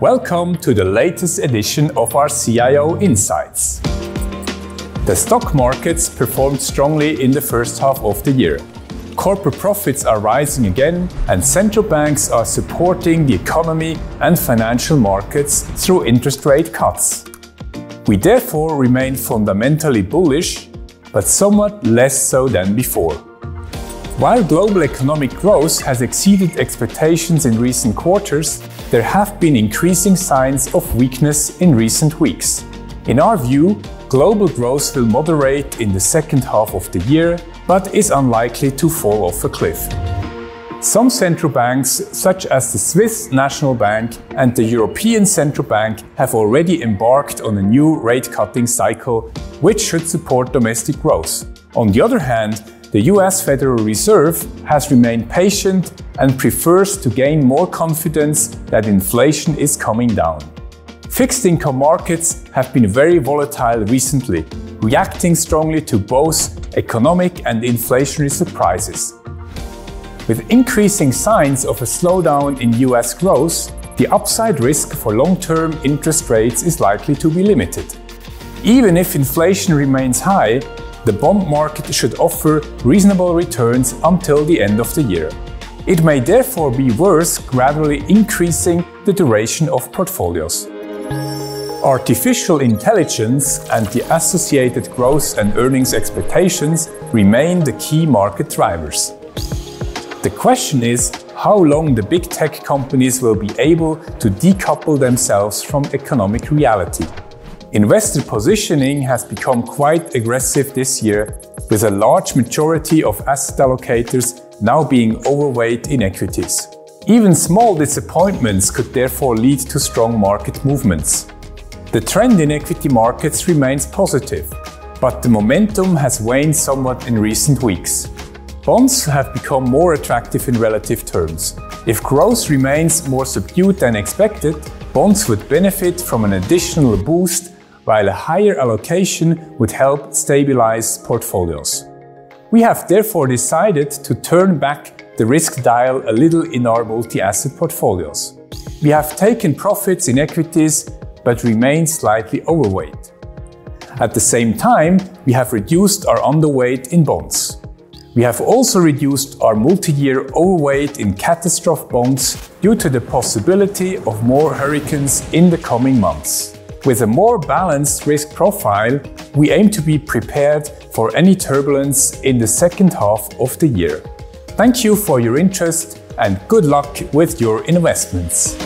Welcome to the latest edition of our CIO Insights. The stock markets performed strongly in the first half of the year. Corporate profits are rising again, and central banks are supporting the economy and financial markets through interest rate cuts. We therefore remain fundamentally bullish, but somewhat less so than before. While global economic growth has exceeded expectations in recent quarters, there have been increasing signs of weakness in recent weeks. In our view, global growth will moderate in the second half of the year, but is unlikely to fall off a cliff. Some central banks, such as the Swiss National Bank and the European Central Bank, have already embarked on a new rate cutting cycle, which should support domestic growth. On the other hand, the US Federal Reserve has remained patient and prefers to gain more confidence that inflation is coming down. Fixed income markets have been very volatile recently, reacting strongly to both economic and inflationary surprises. With increasing signs of a slowdown in US growth, the upside risk for long-term interest rates is likely to be limited. Even if inflation remains high, the bond market should offer reasonable returns until the end of the year. It may therefore be worth gradually increasing the duration of portfolios. Artificial intelligence and the associated growth and earnings expectations remain the key market drivers. The question is how long the big tech companies will be able to decouple themselves from economic reality. Investor positioning has become quite aggressive this year, with a large majority of asset allocators now being overweight in equities. Even small disappointments could therefore lead to strong market movements. The trend in equity markets remains positive, but the momentum has waned somewhat in recent weeks. Bonds have become more attractive in relative terms. If growth remains more subdued than expected, bonds would benefit from an additional boost while a higher allocation would help stabilize portfolios. We have therefore decided to turn back the risk dial a little in our multi-asset portfolios. We have taken profits in equities but remain slightly overweight. At the same time, we have reduced our underweight in bonds. We have also reduced our multi-year overweight in catastrophe bonds due to the possibility of more hurricanes in the coming months. With a more balanced risk profile, we aim to be prepared for any turbulence in the second half of the year. Thank you for your interest and good luck with your investments.